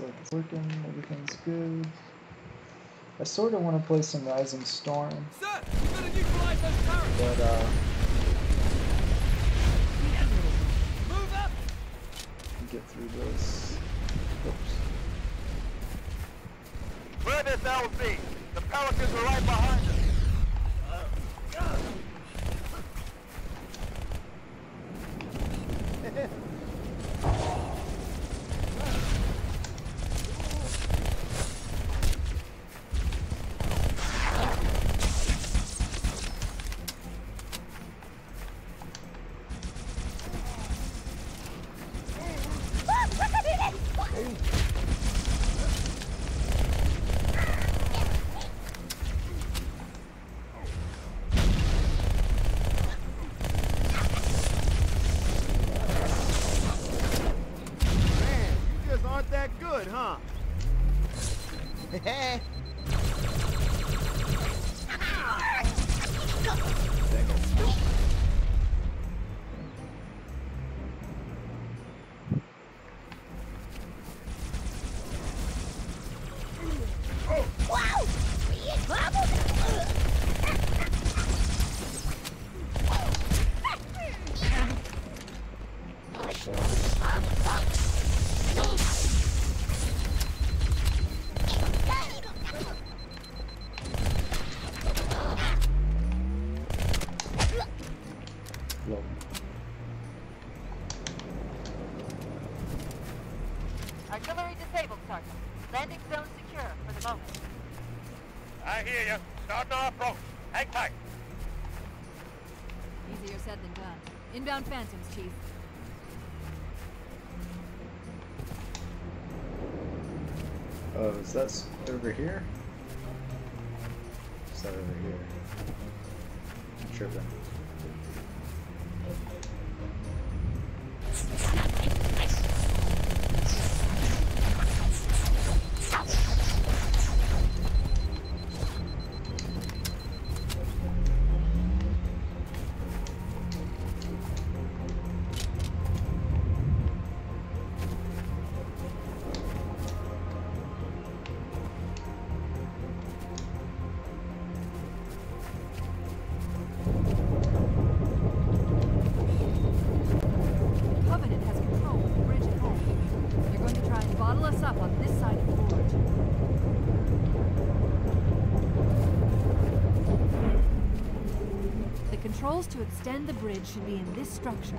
Looks like it's working, everything's good. I sort of want to play some Rising Storm. Sir, you those. But, uh... Move up. Get through this. Oops. Clear this LZ. The Pelicans are right behind us. Artillery disabled, Sergeant. Landing zone secure for the moment. I hear you. Start our approach. Hang tight. Easier said than done. Inbound phantoms, Chief. Oh, that's over here? Is that over here? Tripping. To extend the bridge should be in this structure.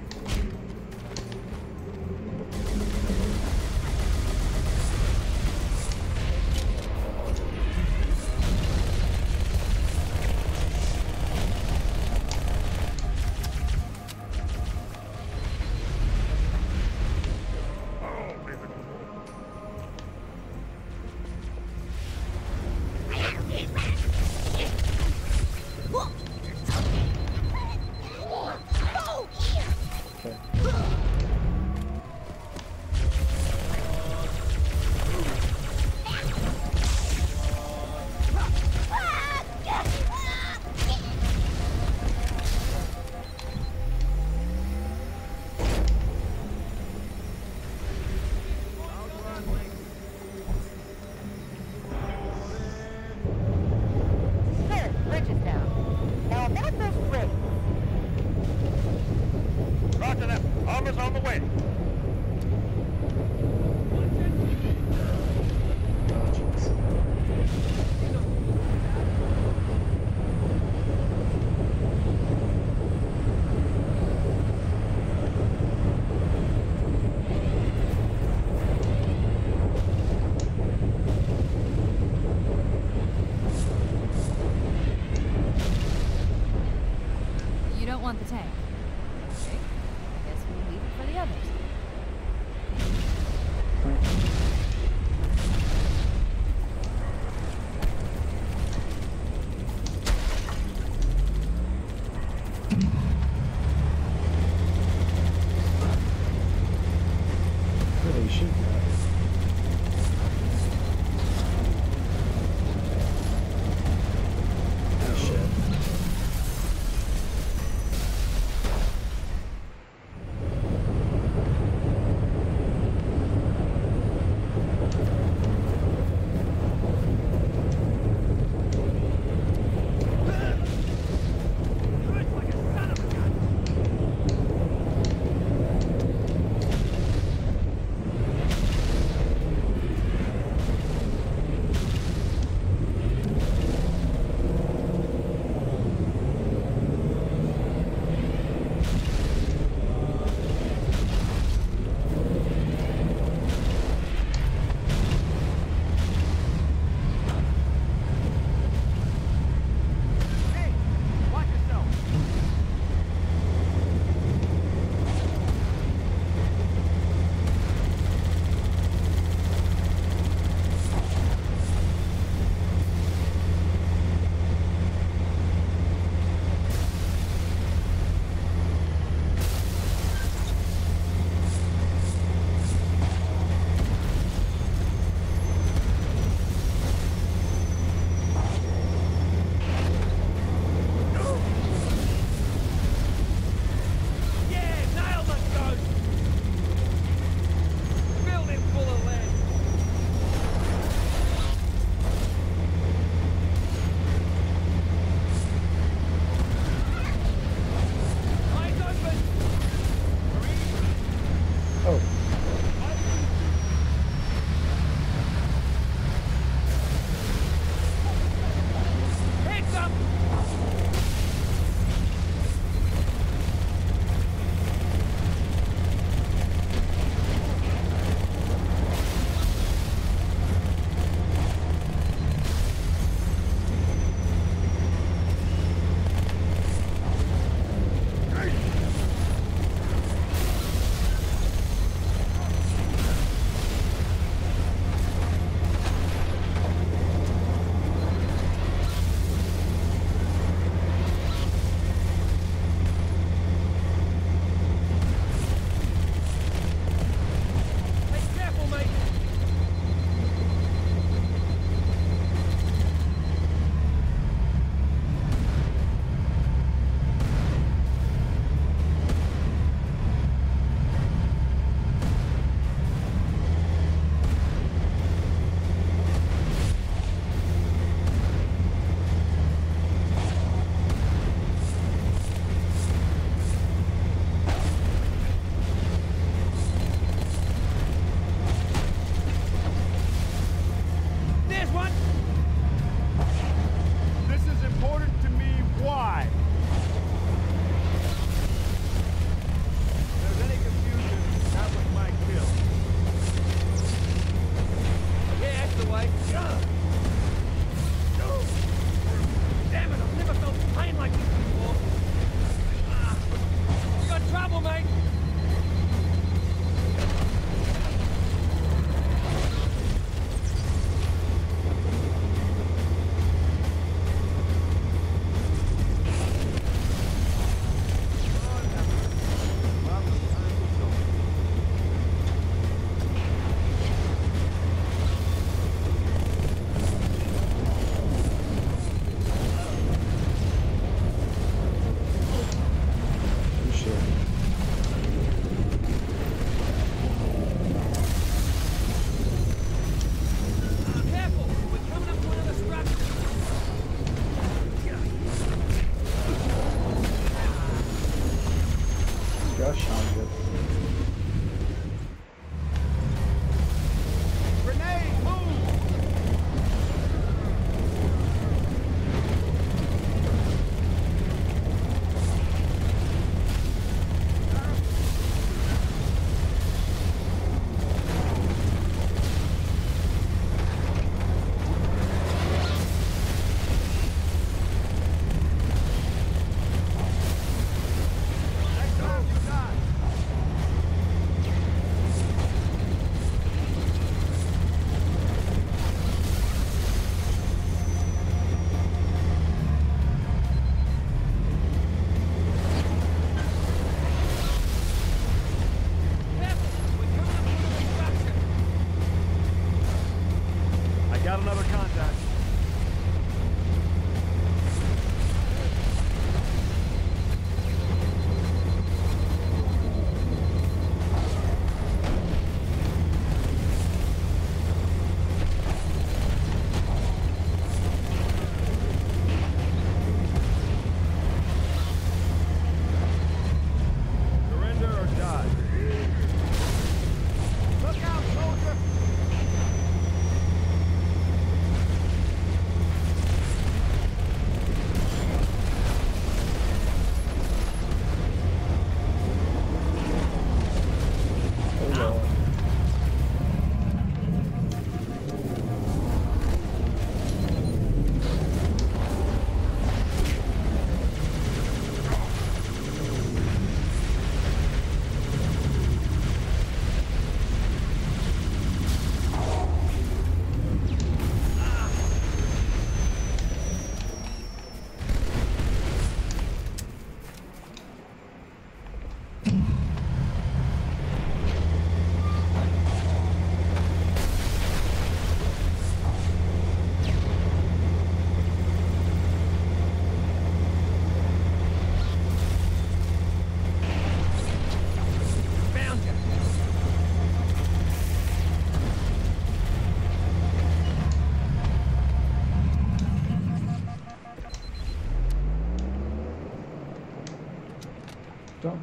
Really shoot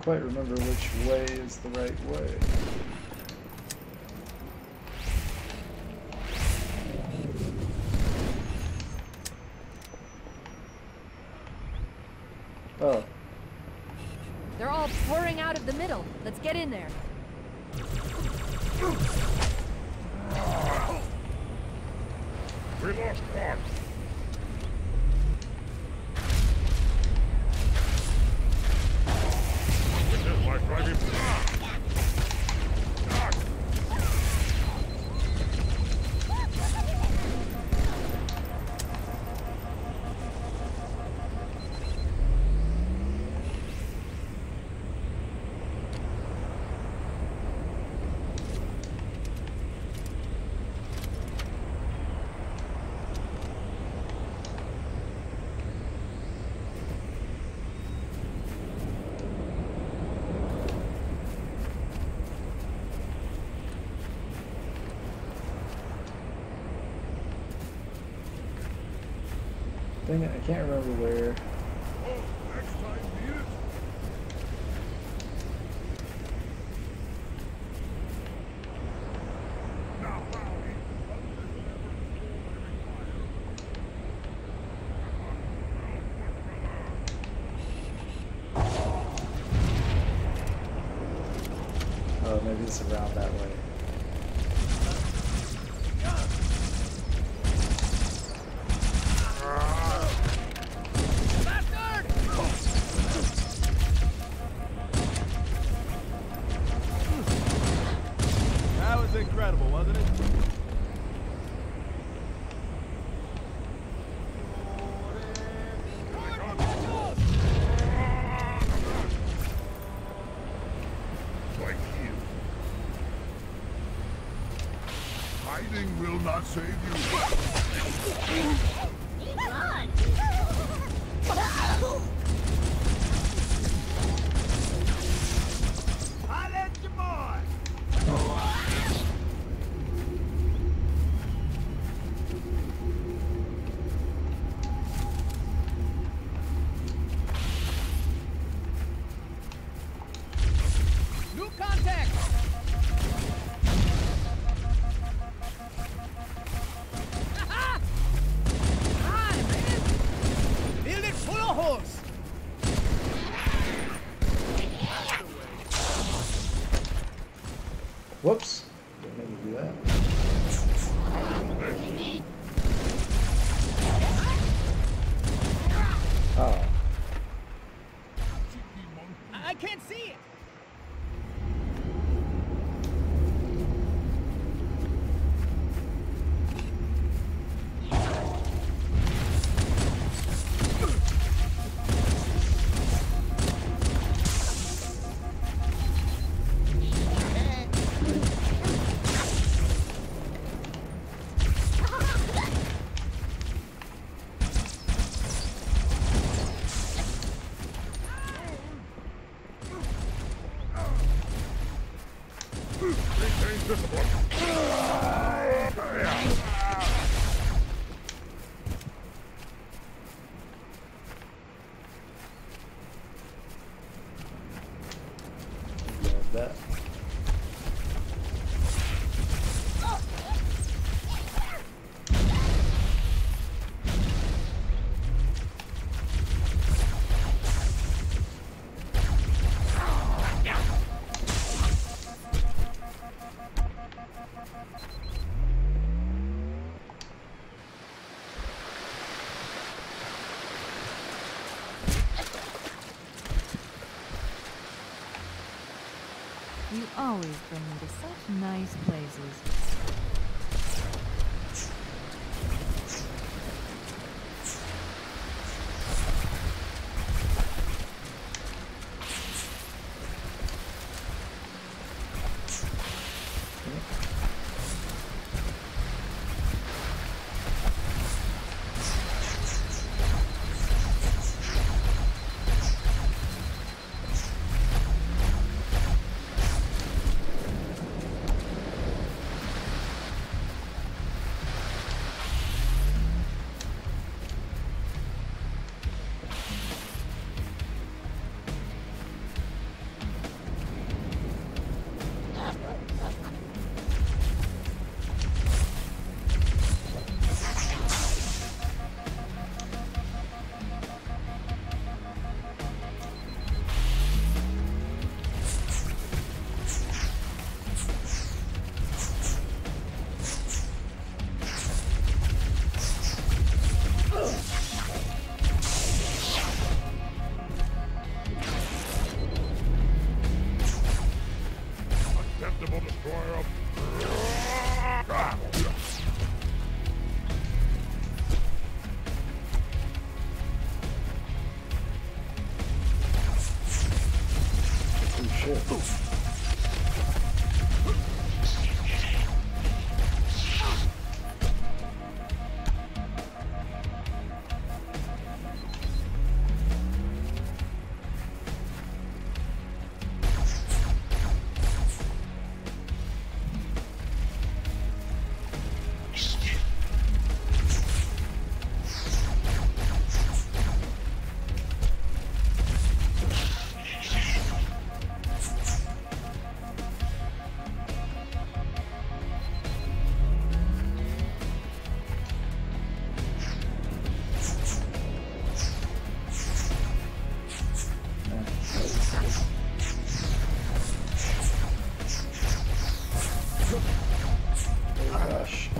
quite remember which way is the right way. Can't remember where. Oh, maybe it's around that way. not safe. nice.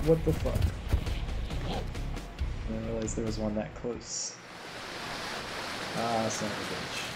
What the fuck? I didn't realize there was one that close. Ah, son of a bitch.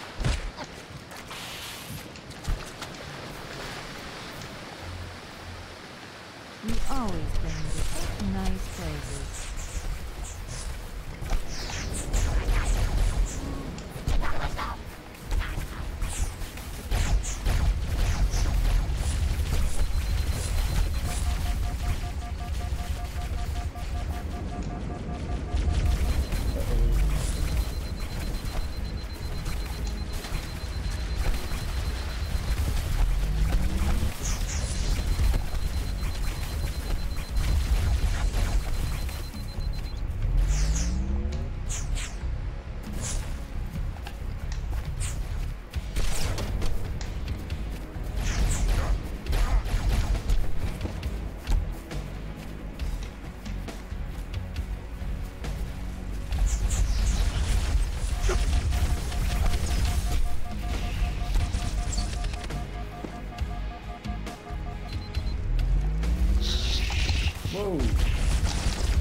Whoa!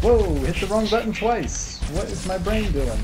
Whoa! Hit the wrong button twice! What is my brain doing?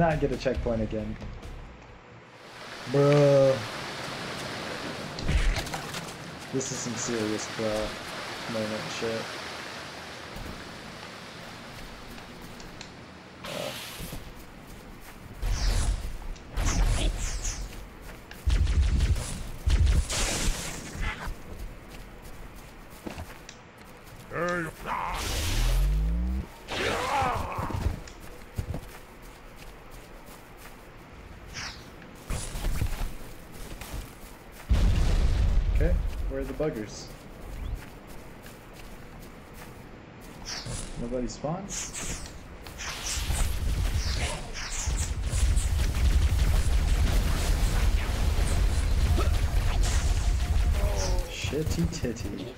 Bruh, did I not get a checkpoint again? Bruh. This is some serious bruh moment shit. Buggers? Nobody spawns? Shitty titty.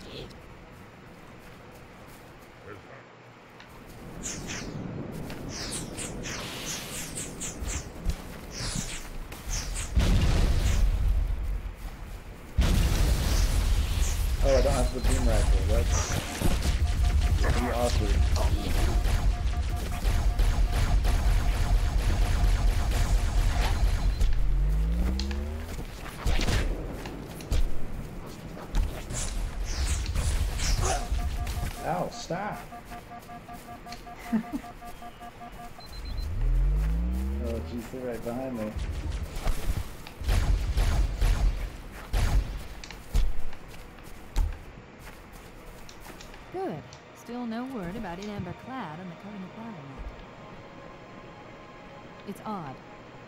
Odd.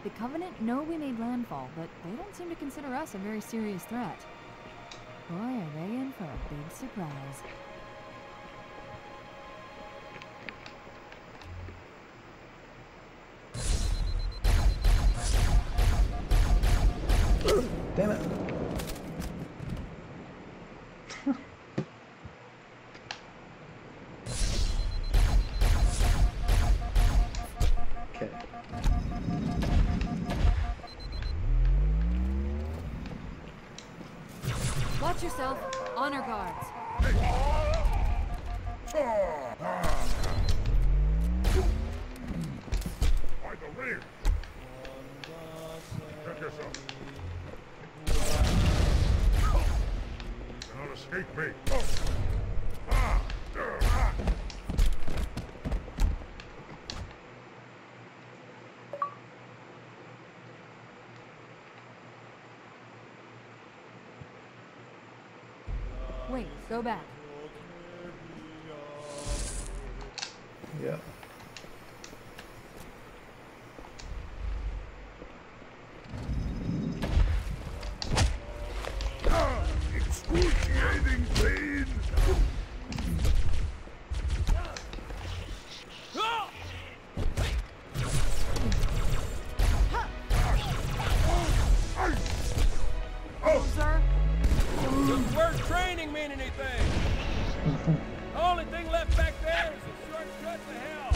The Covenant know we made landfall, but they don't seem to consider us a very serious threat. Boy, are they in for a big surprise. Go back. The only thing left back there is a shortcut to hell.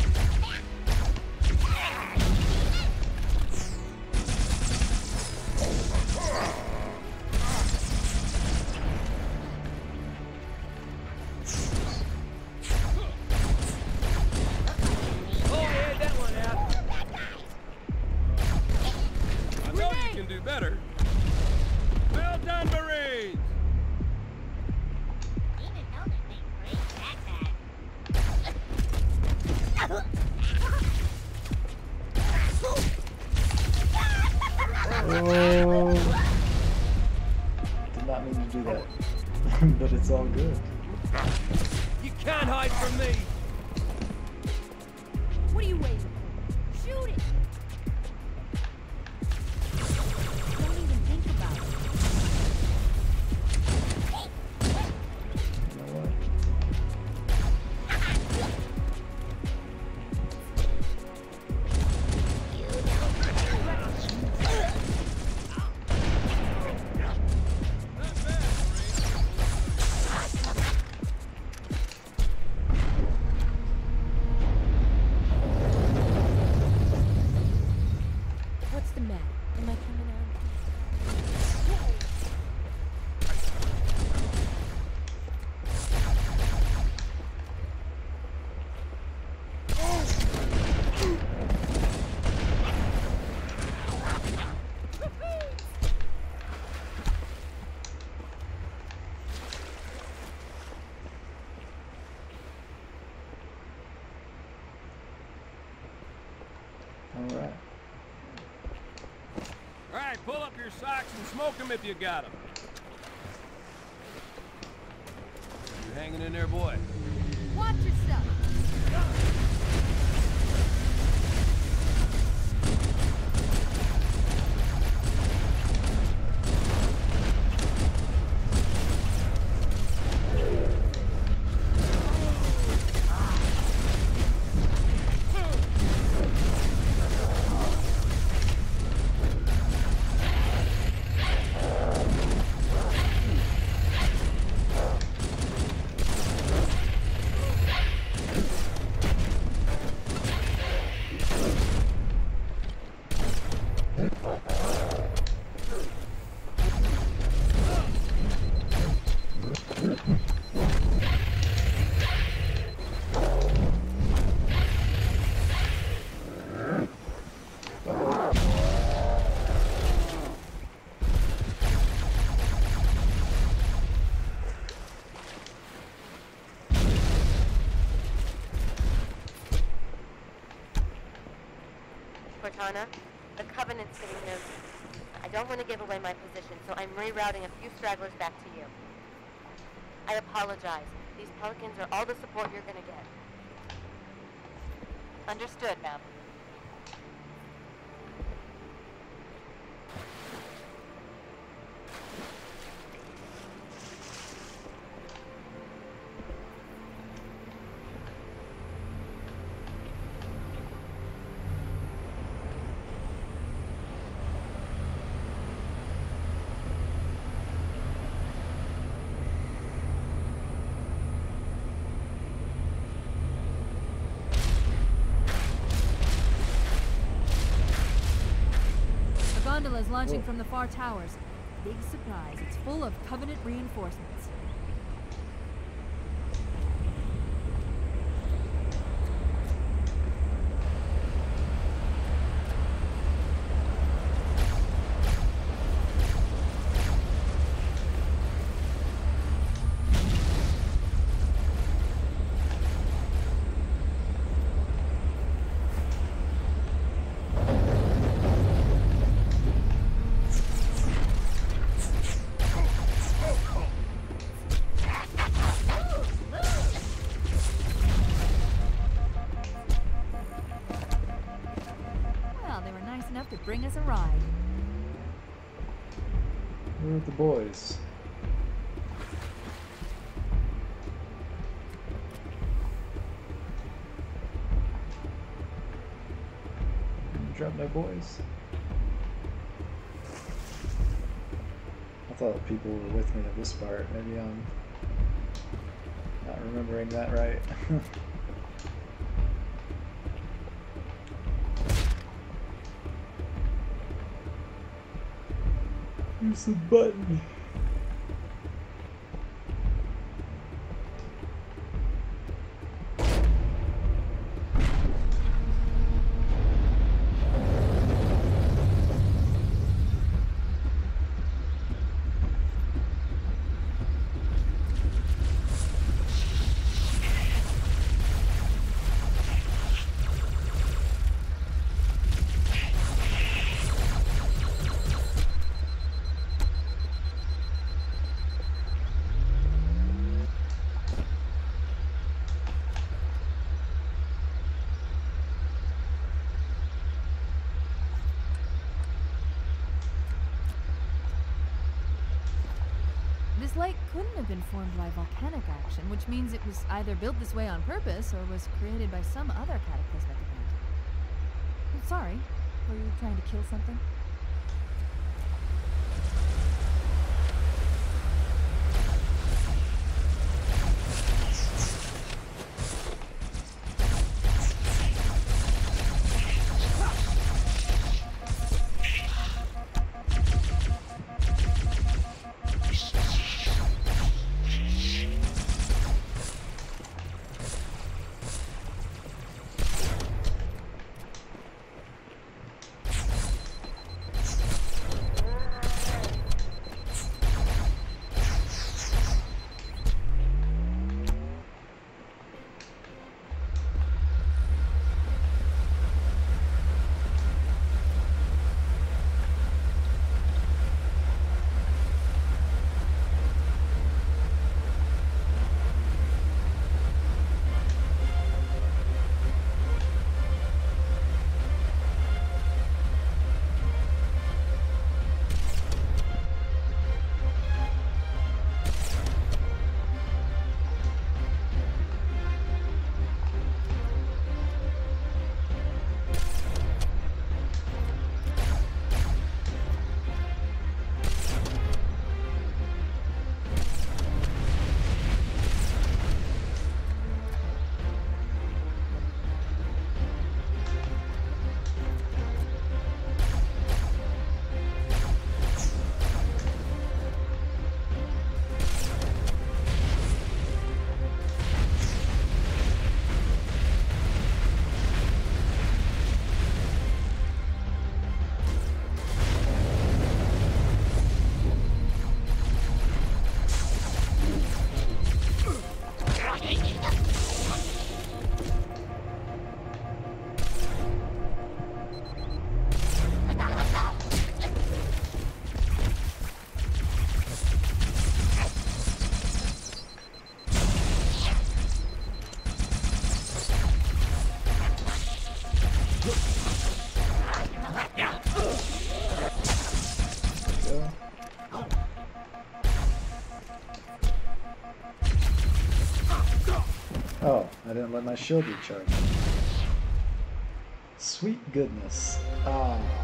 Socks and smoke them if you got them. You hanging in there, boy? Cortana, the Covenant's getting nosy. I don't want to give away my position, so I'm rerouting a few stragglers back to you. I apologize. These Pelicans are all the support you're gonna get. Understood, ma'am. A gondola is launching Whoa. from the far towers. Big surprise. It's full of Covenant reinforcements. Where are the boys? Drop no boys. I thought people were with me at this part. Maybe I'm not remembering that right. Here's the button. This lake couldn't have been formed by volcanic action, which means it was either built this way on purpose or was created by some other cataclysmic event. Sorry, were you trying to kill something? My shield recharge. Sweet goodness. Ah.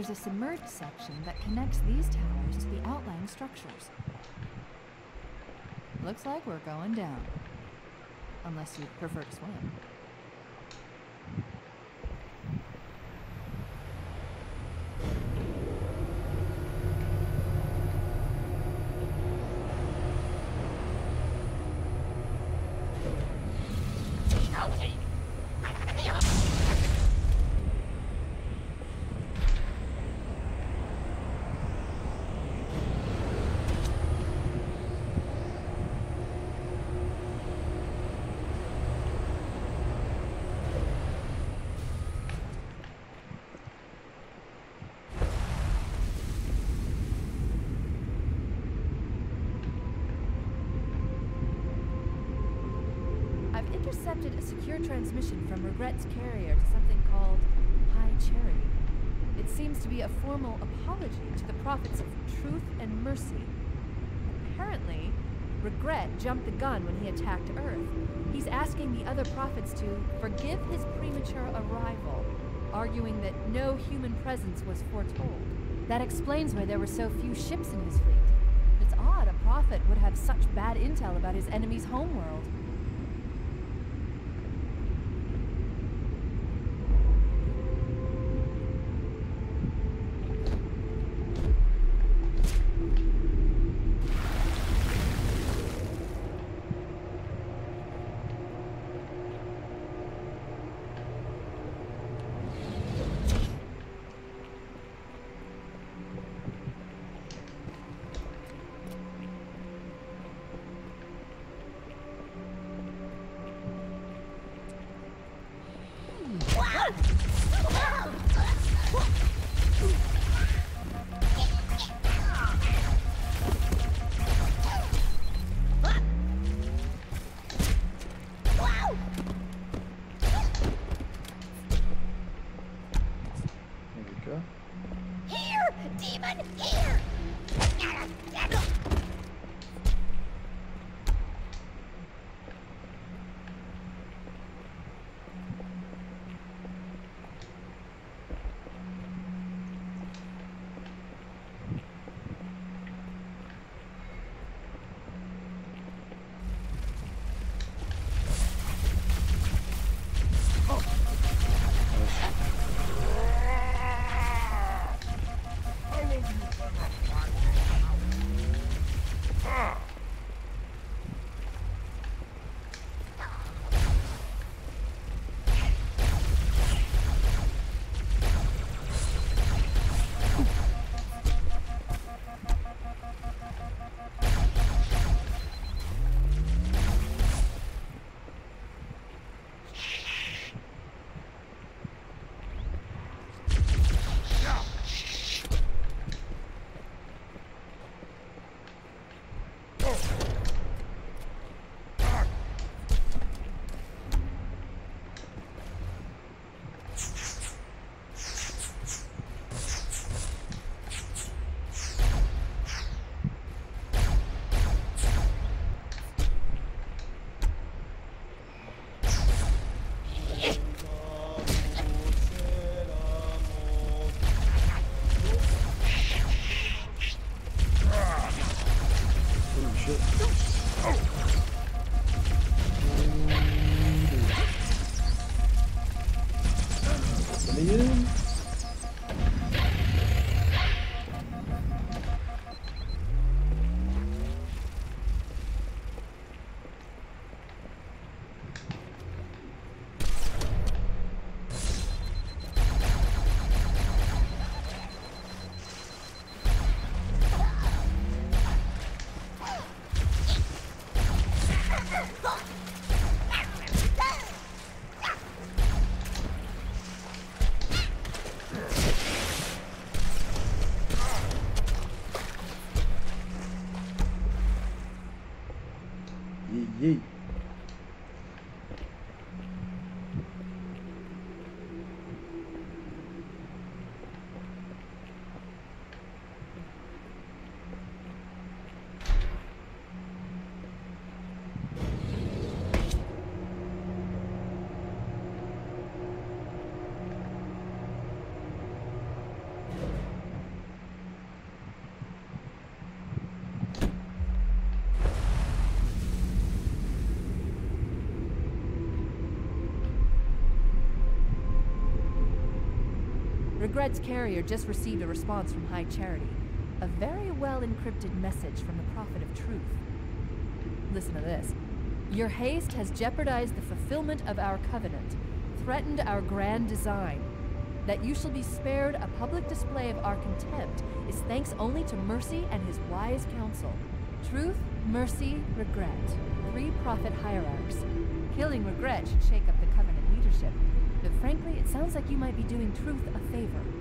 There's a submerged section that connects these towers to the outlying structures. Looks like we're going down. Unless you prefer to swim. I've intercepted a secure transmission from Regret's carrier to something called High Charity. It seems to be a formal apology to the prophets of truth and mercy. Apparently, Regret jumped the gun when he attacked Earth. He's asking the other prophets to forgive his premature arrival, arguing that no human presence was foretold. That explains why there were so few ships in his fleet. It's odd a prophet would have such bad intel about his enemy's homeworld. Regret's carrier just received a response from High Charity. A very well encrypted message from the Prophet of Truth. Listen to this. Your haste has jeopardized the fulfillment of our covenant, threatened our grand design. That you shall be spared a public display of our contempt is thanks only to Mercy and his wise counsel. Truth, Mercy, Regret. Three prophet hierarchs. Killing Regret should shake up the covenant leadership. But frankly, it sounds like you might be doing Truth a favor.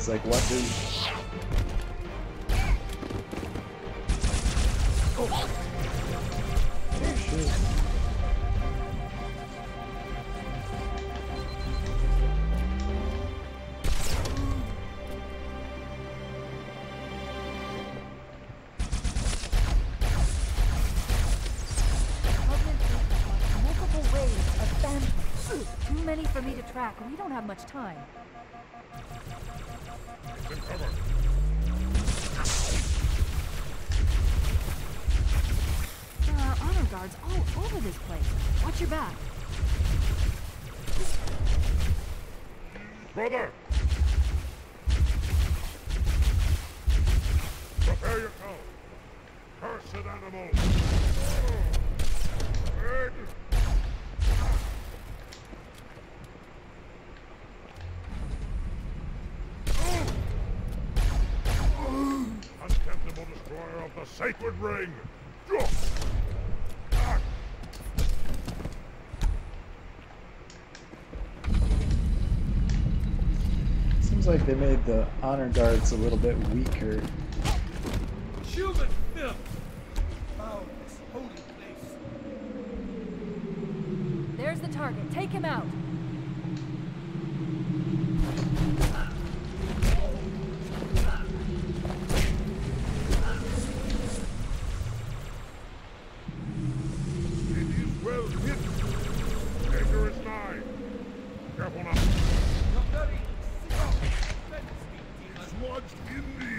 It's like, what is... Oh. oh shit. many for me to track. We don't have much time. got your back. Brother, like they made the honor guards a little bit weaker. Human filth! There's the target. Take him out. lodged in me.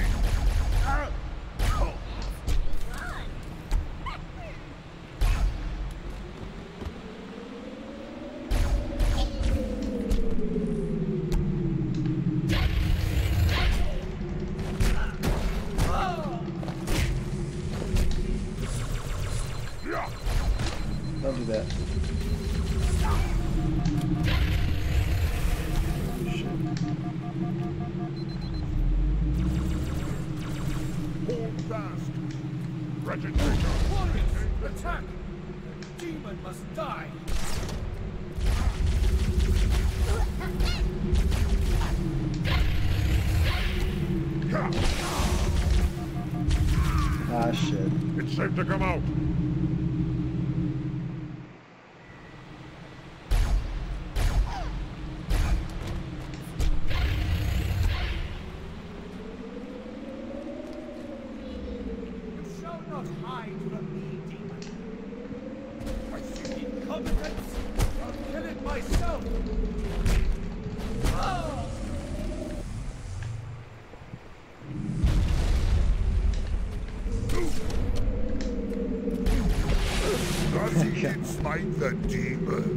fight the demon.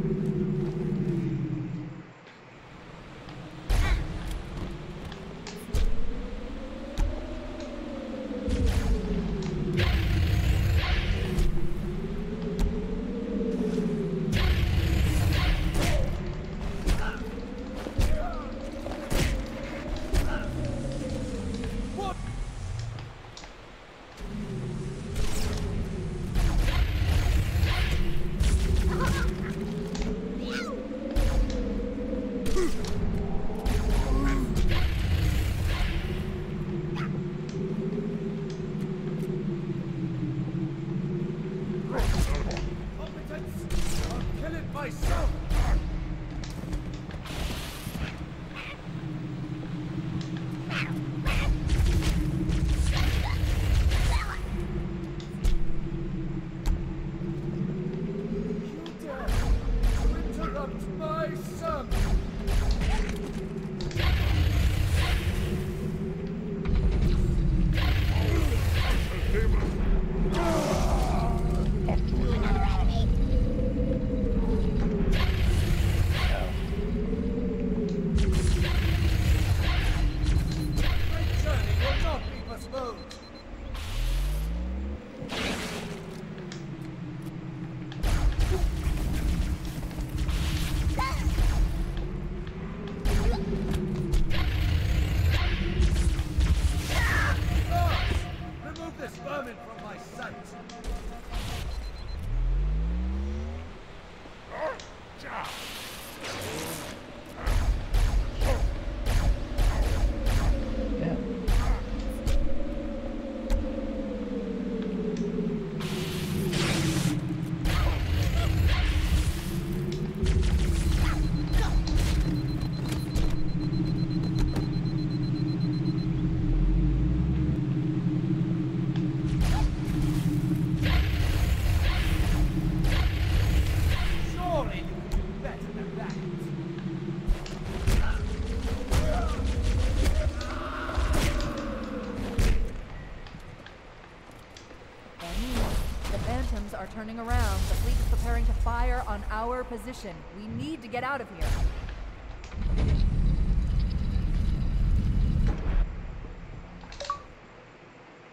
Turning around. The fleet is preparing to fire on our position. We need to get out of here.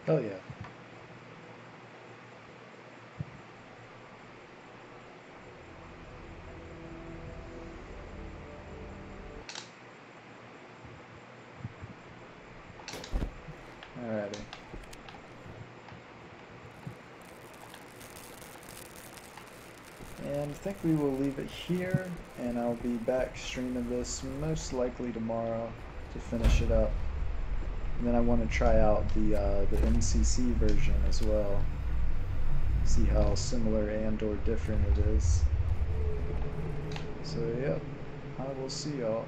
Oh yeah. Alrighty. And I think we will leave it here, and I'll be back streaming this most likely tomorrow to finish it up. And then I want to try out the uh, the MCC version as well. See how similar and or different it is. So yep, I will see y'all.